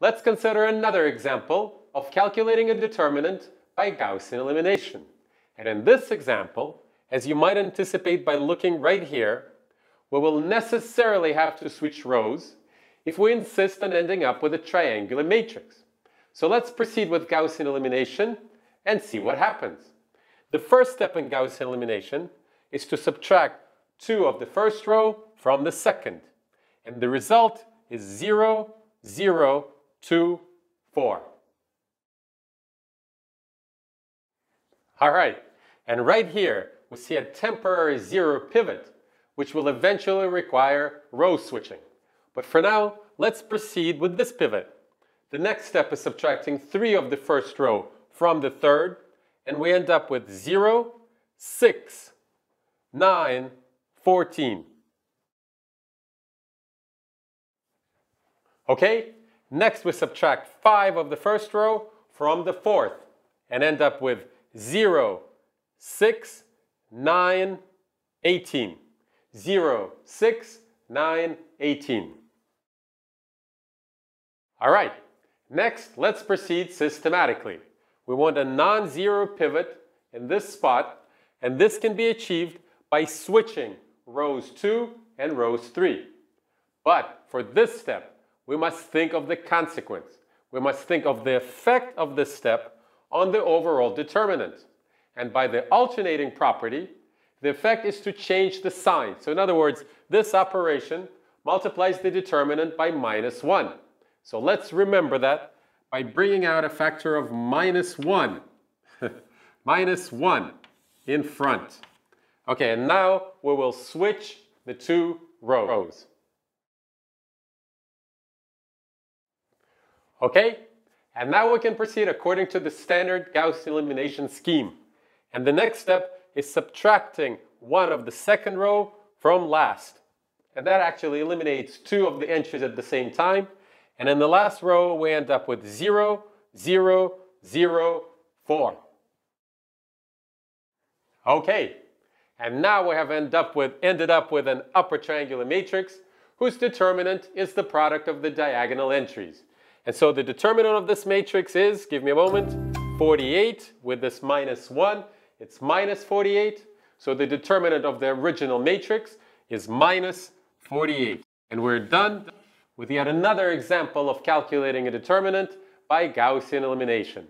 Let's consider another example of calculating a determinant by Gaussian elimination. And in this example, as you might anticipate by looking right here, we will necessarily have to switch rows if we insist on ending up with a triangular matrix. So let's proceed with Gaussian elimination and see what happens. The first step in Gaussian elimination is to subtract 2 of the first row from the second. And the result is 0, 0, 2, 4. All right, and right here we see a temporary zero pivot, which will eventually require row switching. But for now, let's proceed with this pivot. The next step is subtracting 3 of the first row from the third, and we end up with 0, 6, 9, 14. Okay, next we subtract 5 of the first row from the fourth and end up with 0, 6, 9, 18. 0, 6, 9, 18. All right, next let's proceed systematically. We want a non-zero pivot in this spot and this can be achieved by switching rows 2 and rows 3. But for this step, we must think of the consequence. We must think of the effect of this step on the overall determinant. And by the alternating property, the effect is to change the sign. So in other words, this operation multiplies the determinant by minus 1. So let's remember that by bringing out a factor of minus 1. minus 1 in front. Okay, and now we will switch the two rows. Okay, and now we can proceed according to the standard Gauss elimination scheme. And the next step is subtracting one of the second row from last. And that actually eliminates two of the entries at the same time. And in the last row, we end up with 0, 0, 0, 4. Okay, and now we have end up with, ended up with an upper triangular matrix whose determinant is the product of the diagonal entries. And so the determinant of this matrix is, give me a moment, 48 with this minus 1. It's minus 48. So the determinant of the original matrix is minus 48. And we're done with yet another example of calculating a determinant by Gaussian elimination.